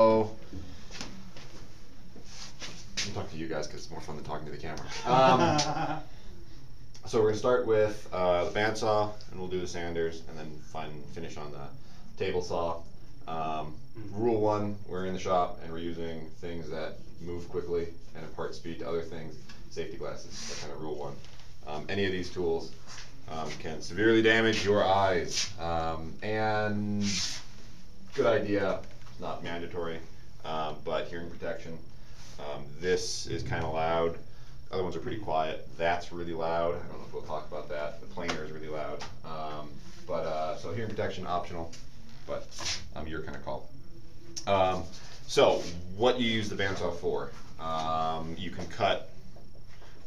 I'll talk to you guys because it's more fun than talking to the camera. Um, so we're gonna start with uh, the bandsaw, and we'll do the sanders, and then fin- finish on the table saw. Um, rule one: we're in the shop and we're using things that move quickly and impart speed to other things. Safety glasses. That kind of rule one. Um, any of these tools um, can severely damage your eyes, um, and good idea. Not mandatory, um, but hearing protection. Um, this is kind of loud. Other ones are pretty quiet. That's really loud. I don't know if we'll talk about that. The planer is really loud. Um, but uh, so hearing protection optional, but um, your kind of call. Um, so what you use the bandsaw for? Um, you can cut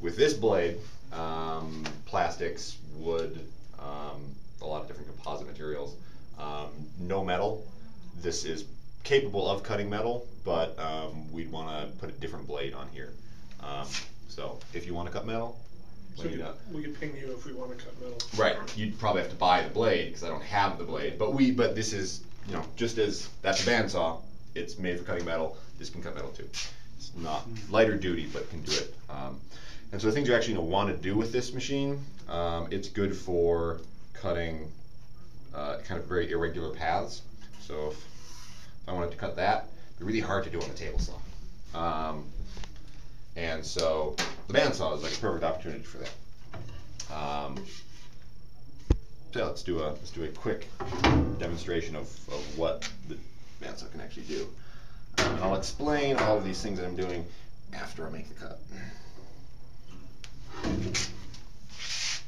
with this blade um, plastics, wood, a lot of different composite materials. No metal. This is capable of cutting metal, but um, we'd want to put a different blade on here. Um, so if you want to cut metal, So we could, we could ping you if we wanna cut metal. Right, you'd probably have to buy the blade because I don't have the blade. But we, but this is, you know, just as that's a bandsaw, it's made for cutting metal. This can cut metal too. It's not lighter duty, but can do it. Um, and so the things you actually want to do with this machine, um, it's good for cutting uh, kind of very irregular paths. So if I wanted to cut that, it'd be really hard to do on a table saw. Um, and so the bandsaw is like a perfect opportunity for that. Um, so let's do a let's do a quick demonstration of, of what the bandsaw can actually do. Um, I'll explain all of these things that I'm doing after I make the cut.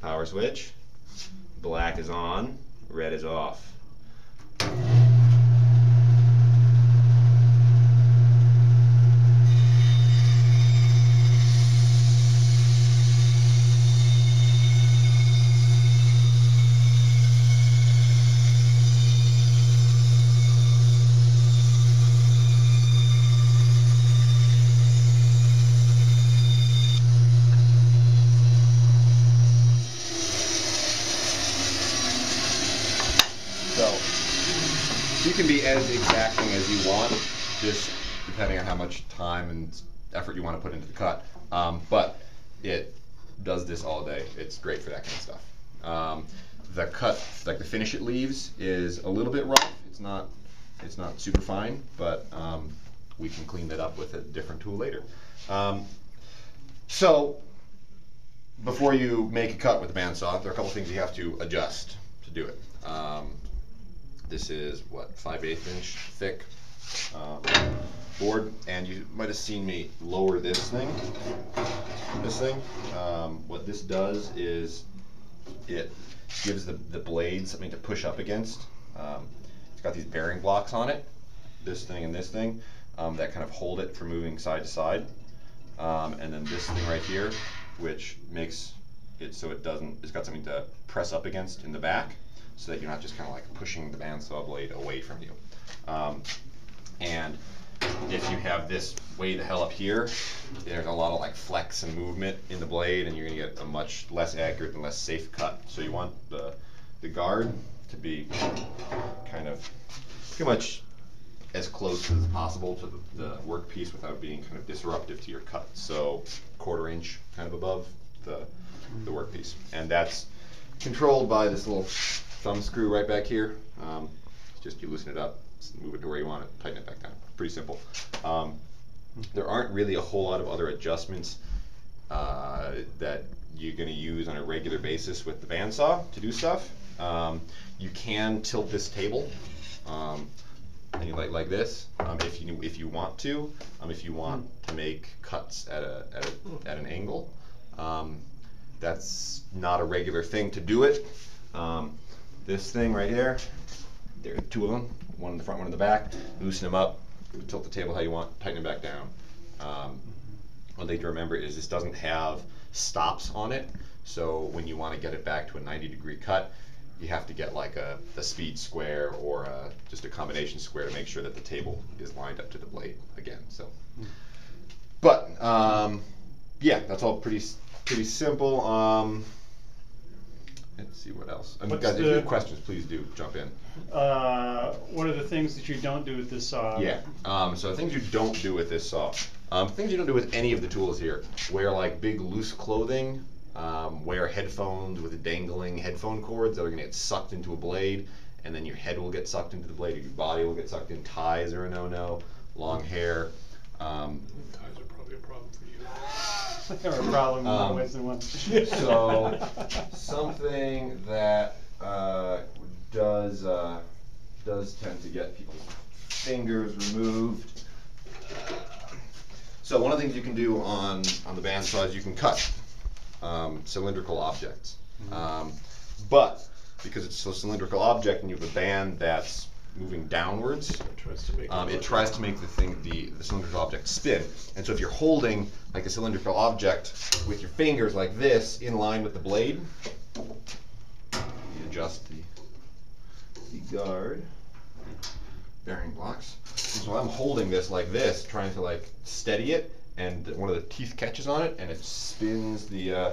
Power switch. Black is on, red is off. So you can be as exacting as you want, just depending on how much time and effort you want to put into the cut. Um, but it does this all day. It's great for that kind of stuff. Um, the cut, like the finish it leaves, is a little bit rough. It's not, it's not super fine, but um, we can clean that up with a different tool later. Um, so before you make a cut with the bandsaw, there are a couple things you have to adjust to do it. Um, this is what five eighth inch thick um, board, and you might have seen me lower this thing. This thing. Um, what this does is it gives the the blade something to push up against. Um, it's got these bearing blocks on it. This thing and this thing um, that kind of hold it from moving side to side. Um, and then this thing right here, which makes it so it doesn't, it's got something to press up against in the back, so that you're not just kind of like pushing the bandsaw blade away from you. Um, and if you have this way the hell up here, there's a lot of like flex and movement in the blade, and you're gonna get a much less accurate and less safe cut. So you want the the guard to be kind of pretty much as close as possible to the, the workpiece without being kind of disruptive to your cut. So quarter inch kind of above the, the workpiece. And that's controlled by this little thumb screw right back here. Um, just you loosen it up, move it to where you want it, tighten it back down. Pretty simple. Um, there aren't really a whole lot of other adjustments uh, that you're going to use on a regular basis with the bandsaw to do stuff. Um, you can tilt this table. Um, and you like like this um, if you if you want to um, if you want to make cuts at a at, a, at an angle that's not a regular thing to do it um, this thing right here there are two of them one in the front one in the back loosen them up tilt the table how you want tighten it back down um, one thing to remember is this doesn't have stops on it so when you want to get it back to a 90 degree cut you have to get like a, a speed square or a, just a combination square to make sure that the table is lined up to the blade again. So, but um, yeah, that's all pretty pretty simple. Um, Let's see what else. And What's guys, if you the- have questions, please do jump in. Uh, what are the things that you don't do with this saw? Yeah. Um, so things you don't do with this saw. Um, things you don't do with any of the tools here. Wear like big loose clothing. Um, wear headphones with dangling headphone cords that are gonna get sucked into a blade, and then your head will get sucked into the blade. or Your body will get sucked in. Ties are a no-no. Long hair. Um, Ties are probably a problem for you. There are problems in more Um, ways than one. so something that uh, does uh, does tend to get people's fingers removed. So one of the things you can do on on the bandsaw is you can cut um, cylindrical objects, um, but because it's a cylindrical object and you have a band that's moving downwards, It tries to make. um, it tries to make the thing, the, the cylindrical object spin. And so if you're holding like a cylindrical object with your fingers like this in line with the blade, you adjust the, the guard bearing blocks. And so I'm holding this like this, trying to like steady it, and one of the teeth catches on it, and it spins the uh,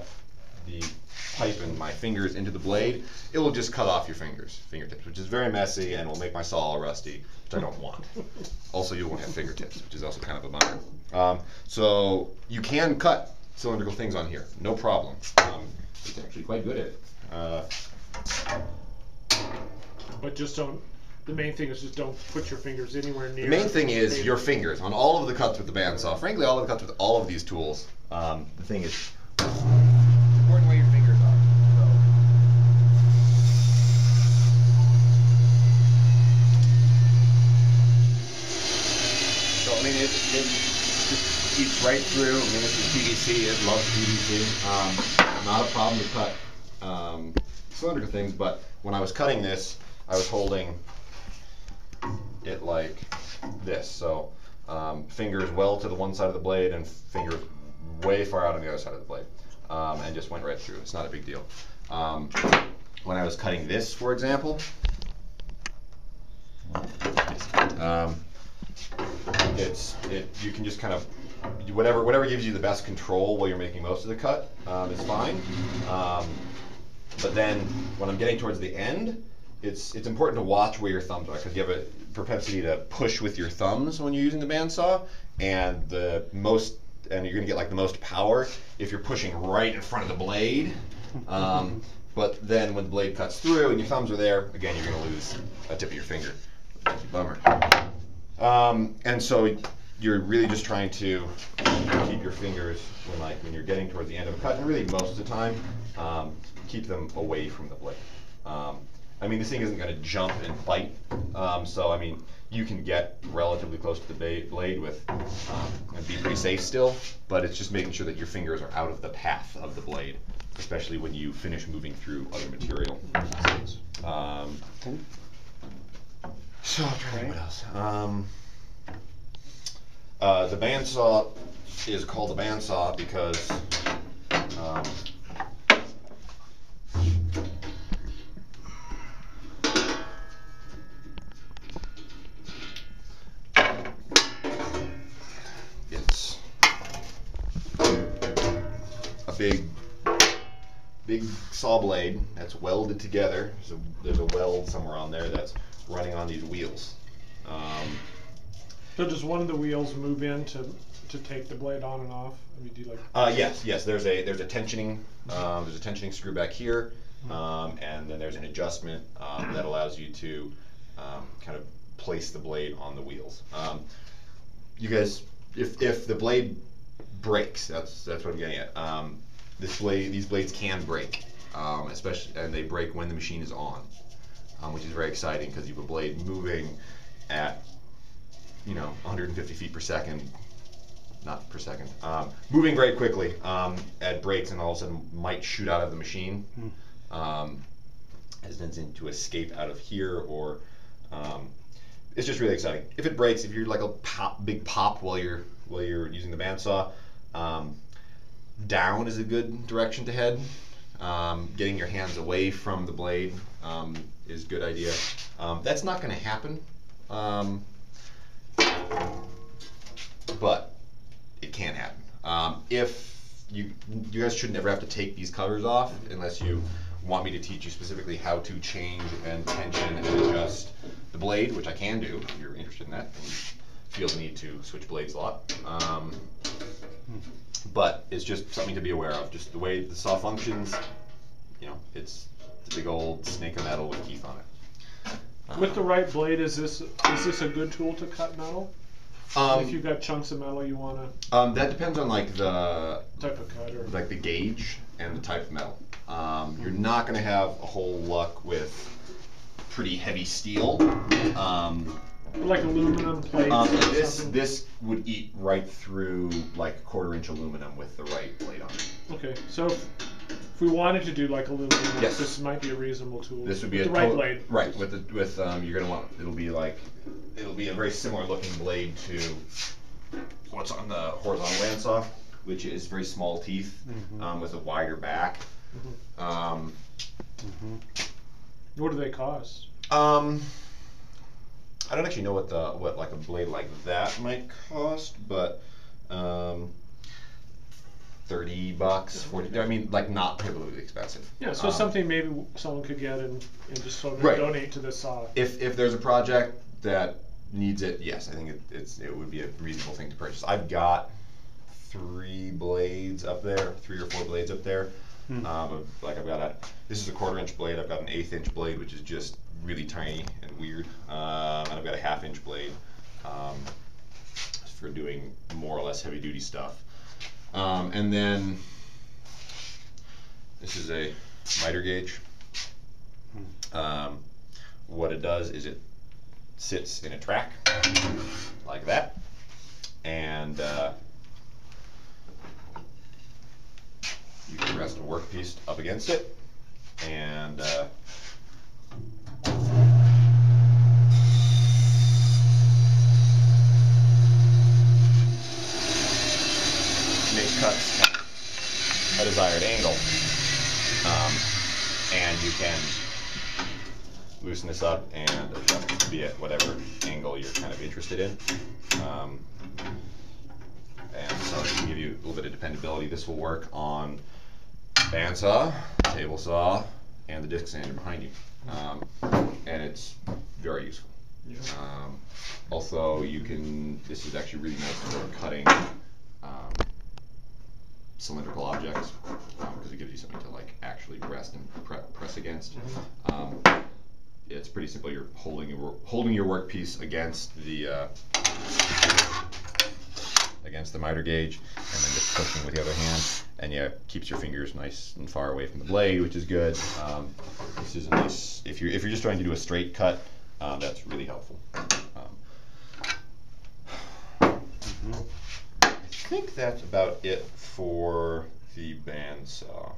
the pipe and my fingers into the blade. It will just cut off your fingers, fingertips, which is very messy and will make my saw all rusty, which I don't want. Also, you won't have fingertips, which is also kind of a bummer. Um, so you can cut cylindrical things on here, no problem. Um, it's actually quite good at it. Uh, But just don't, the main thing is just don't put your fingers anywhere near. The main thing is your fingers on all of the cuts with the bandsaw. Frankly, all of the cuts with all of these tools. Um, the thing is, it's important where your fingers are. So, so I mean, it, it just eats right through. I mean, this is PVC. It loves PVC. Um, not a problem to cut um, cylindrical things, but when I was cutting this, I was holding it like this. So um, fingers well to the one side of the blade and fingers way far out on the other side of the blade. Um, and just went right through. It's not a big deal. Um, when I was cutting this, for example, it's it you can just kind of whatever whatever gives you the best control while you're making most of the cut um, is fine. Um, but then when I'm getting towards the end, it's it's important to watch where your thumbs are because you have a propensity to push with your thumbs when you're using the bandsaw, and the most and you're gonna get like the most power if you're pushing right in front of the blade. Um, but then when the blade cuts through and your thumbs are there, again you're gonna lose a tip of your finger. Bummer. Um, and so you're really just trying to keep your fingers when like when you're getting towards the end of a cut, and really most of the time, um, keep them away from the blade. Um, I mean, this thing isn't going to jump and bite, um, so I mean, you can get relatively close to the ba- blade with um, and be pretty safe still. But it's just making sure that your fingers are out of the path of the blade, especially when you finish moving through other material. So I'm trying to think what else. Um, uh, the bandsaw is called a bandsaw because um, it's a big, big saw blade that's welded together. There's a, there's a weld somewhere on there that's running on these wheels. Um, So does one of the wheels move in to, to take the blade on and off? I mean, do you like? Uh, yes, yes. There's a there's a tensioning um, there's a tensioning screw back here, um, and then there's an adjustment um, that allows you to um, kind of place the blade on the wheels. Um, you guys, if if the blade breaks, that's that's what I'm getting at. Um, this blade, these blades can break, um, especially and they break when the machine is on, um, which is very exciting because you have a blade moving at you know 150 feet per second not per second, um, moving very quickly um, at breaks and all of a sudden might shoot out of the machine um, as in to escape out of here or um, it's just really exciting. If it breaks, if you're like a pop, big pop while you're while you're using the bandsaw, um, down is a good direction to head. Um, getting your hands away from the blade um, is good idea. Um, that's not going to happen, um, but it can happen. Um, if you you guys should never have to take these covers off unless you want me to teach you specifically how to change and tension and adjust the blade, which I can do if you're interested in that feel the need to switch blades a lot. Um, but it's just something to be aware of. Just the way the saw functions, you know, it's, big old snake of metal with teeth on it. With the right blade, is this is this a good tool to cut metal? Um, if you've got chunks of metal you want to um, that depends on like the type of cut or like the gauge and the type of metal. Um, you're not going to have a whole luck with pretty heavy steel. Um, like aluminum plates um, this this would eat right through like quarter inch aluminum with the right blade on it. Okay, so we wanted to do like aluminum, Yes. this might be a reasonable tool. This would be with a the right blade. Right with the with um, you're gonna want it'll be like it'll be a very similar looking blade to what's on the horizontal bandsaw, which is very small teeth um, with a wider back. Um, What do they cost? Um, I don't actually know what the what like a blade like that might cost, but um, thirty bucks, forty. I mean, like not prohibitively expensive. Yeah, so Um, something maybe someone could get and, and just sort of Right. donate to this saw. If if there's a project that needs it, yes, I think it, it's it would be a reasonable thing to purchase. I've got three blades up there, three or four blades up there. Um, of- like I've got a this is a quarter inch blade. I've got an eighth inch blade, which is just really tiny and weird. Um, and I've got a half inch blade um, for doing more or less heavy duty stuff. Um, and then this is a miter gauge. Um, what it does is it sits in a track like that, and uh, you can rest a workpiece up against it, and uh, make cuts at a desired angle. Um, and you can loosen this up and adjust it to be at whatever angle you're kind of interested in. Um, and so to give you a little bit of dependability, this will work on bandsaw, table saw, and the disc sander behind you. Um, and it's very useful. Um, also, you can, this is actually really nice for cutting um, cylindrical objects because it gives you something to like actually rest and pre- press against. It's pretty simple. You're holding your holding your workpiece against the uh, against the miter gauge, and then just pushing with the other hand, and yeah, keeps your fingers nice and far away from the blade, which is good. Um, this is a nice if you're if you're just trying to do a straight cut, um, that's really helpful. Um, I think that's about it for the bandsaw.